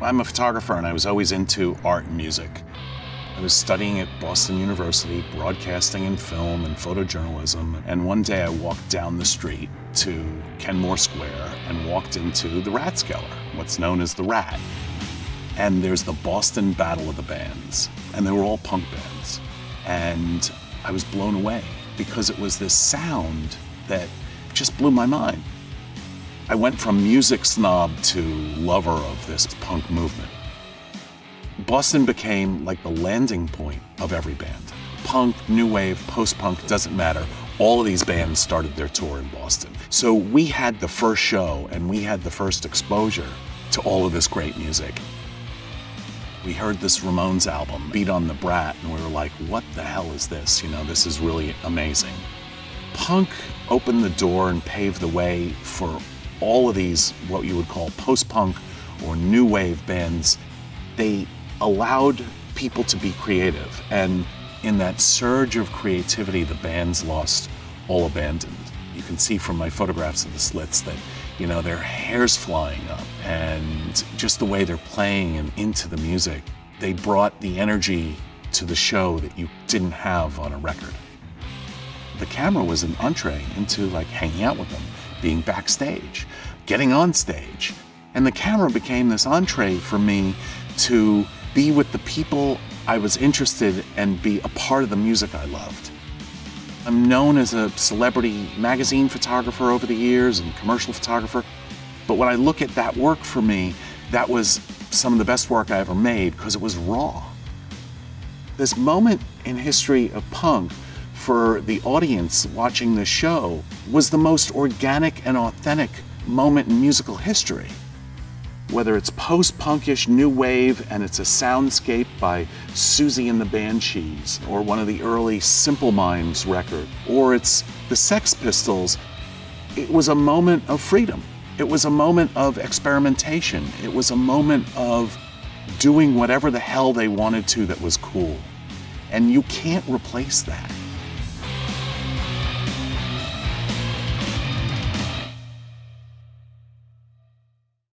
I'm a photographer and I was always into art and music. I was studying at Boston University, broadcasting and film and photojournalism, and one day I walked down the street to Kenmore Square and walked into the Rathskeller, what's known as the Rat. And there's the Boston Battle of the Bands, and they were all punk bands. And I was blown away because it was this sound that just blew my mind. I went from music snob to lover of this punk movement. Boston became like the landing point of every band. Punk, new wave, post punk, doesn't matter. All of these bands started their tour in Boston. So we had the first show and we had the first exposure to all of this great music. We heard this Ramones album, Beat on the Brat, and we were like, what the hell is this? You know, this is really amazing. Punk opened the door and paved the way for all of these, what you would call post punk or new wave bands. They allowed people to be creative. And in that surge of creativity, the bands lost all abandoned. You can see from my photographs of the slits that, you know, their hair's flying up and just the way they're playing and into the music, they brought the energy to the show that you didn't have on a record. The camera was an entree into like hanging out with them, being backstage, getting on stage. And the camera became this entree for me to be with the people I was interested and be a part of the music I loved. I'm known as a celebrity magazine photographer over the years and commercial photographer, but when I look at that work for me, that was some of the best work I ever made because it was raw. This moment in history of punk for the audience watching the show was the most organic and authentic moment in musical history whether it's post-punkish new wave and it's a soundscape by Siouxsie and the Banshees, or one of the early Simple Minds record, or it's the Sex Pistols, it was a moment of freedom. It was a moment of experimentation. It was a moment of doing whatever the hell they wanted to that was cool. And you can't replace that.